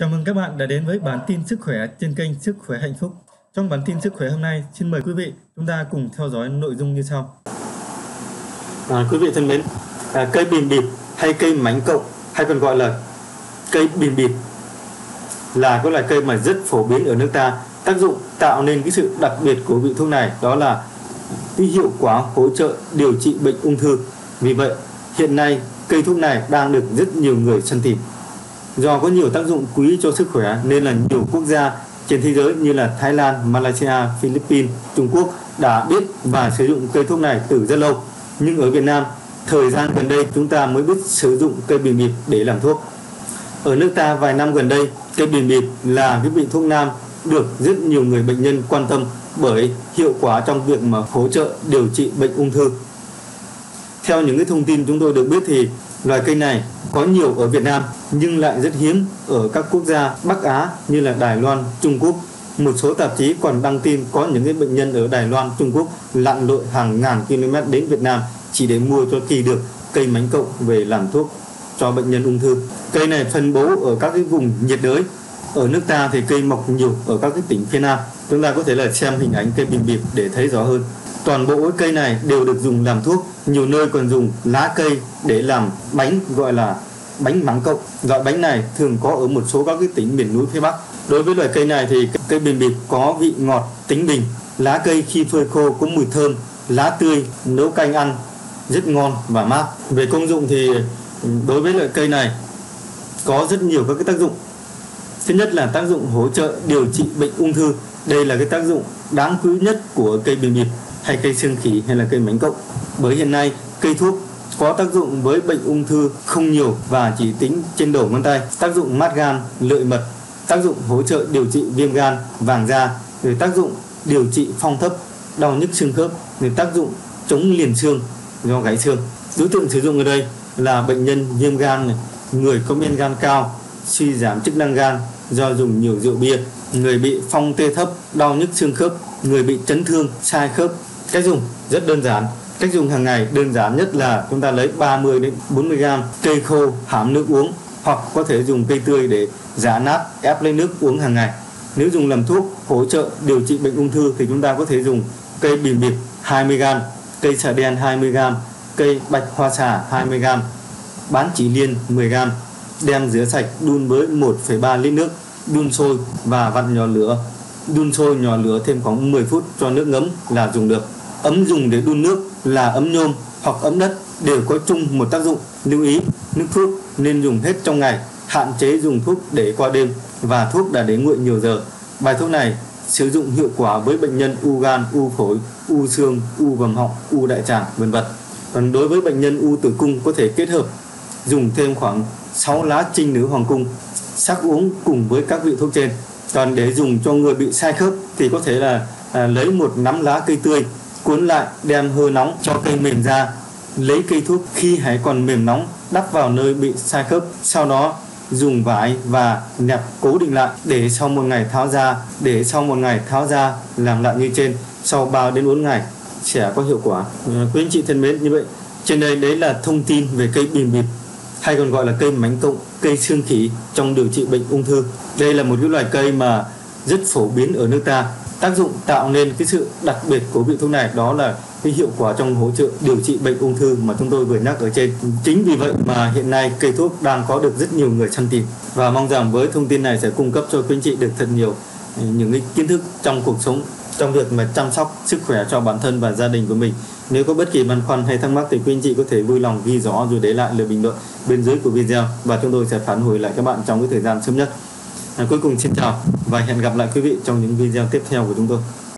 Chào mừng các bạn đã đến với bản tin sức khỏe trên kênh Sức khỏe hạnh phúc. Trong bản tin sức khỏe hôm nay, xin mời quý vị chúng ta cùng theo dõi nội dung như sau. À, quý vị thân mến, à, cây bìm bịp hay cây mánh cộng hay còn gọi là cây bìm bịp là cái loại cây mà rất phổ biến ở nước ta. Tác dụng tạo nên cái sự đặc biệt của vị thuốc này đó là cái hiệu quả hỗ trợ điều trị bệnh ung thư. Vì vậy, hiện nay cây thuốc này đang được rất nhiều người săn tìm. Do có nhiều tác dụng quý cho sức khỏe nên là nhiều quốc gia trên thế giới như là Thái Lan, Malaysia, Philippines, Trung Quốc đã biết và sử dụng cây thuốc này từ rất lâu. Nhưng ở Việt Nam, thời gian gần đây chúng ta mới biết sử dụng cây bình bịp để làm thuốc. Ở nước ta vài năm gần đây, cây bình bịp là cái vị thuốc nam được rất nhiều người bệnh nhân quan tâm bởi hiệu quả trong việc mà hỗ trợ điều trị bệnh ung thư. Theo những cái thông tin chúng tôi được biết thì loài cây này có nhiều ở Việt Nam nhưng lại rất hiếm ở các quốc gia Bắc Á như là Đài Loan, Trung Quốc. Một số tạp chí còn đăng tin có những cái bệnh nhân ở Đài Loan, Trung Quốc lặn lội hàng ngàn km đến Việt Nam chỉ để mua cho kỳ được cây mánh cộng về làm thuốc cho bệnh nhân ung thư. Cây này phân bố ở các cái vùng nhiệt đới. Ở nước ta thì cây mọc nhiều ở các cái tỉnh phía Nam. Chúng ta có thể là xem hình ảnh cây bình bịp để thấy rõ hơn. Toàn bộ cây này đều được dùng làm thuốc, nhiều nơi còn dùng lá cây để làm bánh gọi là bánh mắng cộng. Loại bánh này thường có ở một số các cái tỉnh miền núi phía Bắc. Đối với loại cây này thì cây bình bịp có vị ngọt, tính bình. Lá cây khi phơi khô có mùi thơm, lá tươi nấu canh ăn rất ngon và mát. Về công dụng thì đối với loại cây này có rất nhiều các cái tác dụng. Thứ nhất là tác dụng hỗ trợ điều trị bệnh ung thư. Đây là cái tác dụng đáng quý nhất của cây bình bịp hay cây xương khỉ hay là cây mánh cộng. Bởi hiện nay cây thuốc có tác dụng với bệnh ung thư không nhiều và chỉ tính trên đầu ngón tay. Tác dụng mát gan, lợi mật, tác dụng hỗ trợ điều trị viêm gan, vàng da, rồi tác dụng điều trị phong thấp, đau nhức xương khớp, rồi tác dụng chống liền xương do gãy xương. Đối tượng sử dụng ở đây là bệnh nhân viêm gan này, người có men gan cao, suy giảm chức năng gan do dùng nhiều rượu bia, người bị phong tê thấp, đau nhức xương khớp, người bị chấn thương, sai khớp. Cách dùng rất đơn giản. Cách dùng hàng ngày đơn giản nhất là chúng ta lấy 30 đến 40 gram cây khô hãm nước uống hoặc có thể dùng cây tươi để giả nát ép lấy nước uống hàng ngày. Nếu dùng làm thuốc hỗ trợ điều trị bệnh ung thư thì chúng ta có thể dùng cây bìm bịp 20 gram, cây xà đen 20 gram, cây bạch hoa xà 20 gram, bán chỉ liên 10 gram, đem rửa sạch đun với 1,3 lít nước, đun sôi và vặn nhỏ lửa. Đun sôi nhỏ lửa thêm khoảng 10 phút cho nước ngấm là dùng được. Ấm dùng để đun nước là ấm nhôm hoặc ấm đất đều có chung một tác dụng. Lưu ý, nước thuốc nên dùng hết trong ngày, hạn chế dùng thuốc để qua đêm và thuốc đã để nguội nhiều giờ. Bài thuốc này sử dụng hiệu quả với bệnh nhân u gan, u phổi, u xương, u vòm họng, u đại tràng, vân vân. Còn đối với bệnh nhân u tử cung có thể kết hợp dùng thêm khoảng 6 lá trinh nữ hoàng cung sắc uống cùng với các vị thuốc trên. Còn để dùng cho người bị sai khớp thì có thể là à, lấy một nắm lá cây tươi cuốn lại đem hơi nóng cho cây mềm ra lấy cây thuốc khi hãy còn mềm nóng đắp vào nơi bị sai khớp sau đó dùng vải và nẹp cố định lại để sau một ngày tháo ra để sau một ngày tháo ra làm lại như trên. Sau 3 đến 4 ngày sẽ có hiệu quả. À, quý anh chị thân mến như vậy trên đây đấy là thông tin về cây bìm bịp hay còn gọi là cây mánh cộng cây xương khỉ trong điều trị bệnh ung thư. Đây là một cái loài cây mà rất phổ biến ở nước ta. Tác dụng tạo nên cái sự đặc biệt của vị thuốc này đó là cái hiệu quả trong hỗ trợ điều trị bệnh ung thư mà chúng tôi vừa nhắc ở trên. Chính vì vậy mà hiện nay cây thuốc đang có được rất nhiều người săn tìm. Và mong rằng với thông tin này sẽ cung cấp cho quý anh chị được thật nhiều những cái kiến thức trong cuộc sống trong việc mà chăm sóc sức khỏe cho bản thân và gia đình của mình. Nếu có bất kỳ băn khoăn hay thắc mắc thì quý anh chị có thể vui lòng ghi rõ rồi để lại lời bình luận bên dưới của video và chúng tôi sẽ phản hồi lại các bạn trong cái thời gian sớm nhất. À, cuối cùng xin chào và hẹn gặp lại quý vị trong những video tiếp theo của chúng tôi.